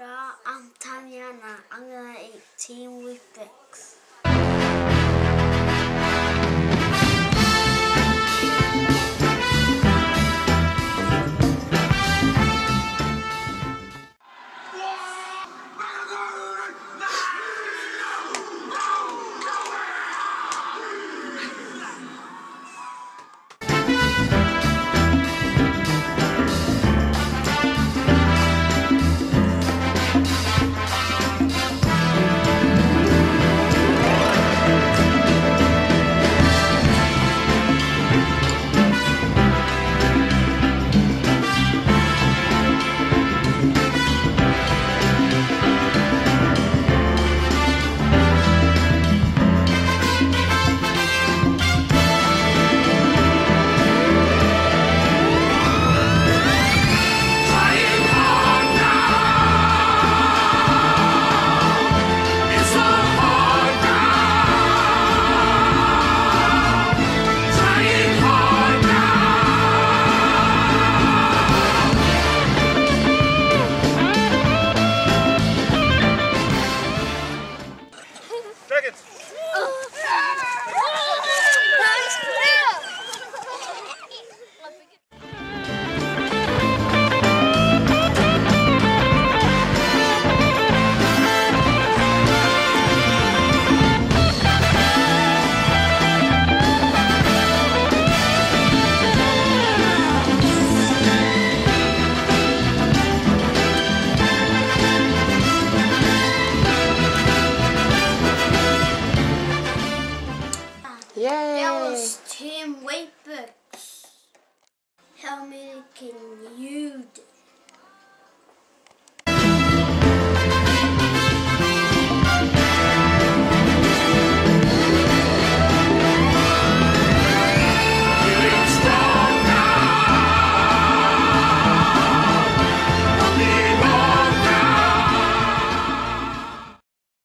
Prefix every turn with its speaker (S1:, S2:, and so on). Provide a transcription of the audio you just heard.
S1: I'm Tanyana. I'm going to eat Team with bricks.
S2: Seconds.
S1: Yay! That was Tim Waitbooks.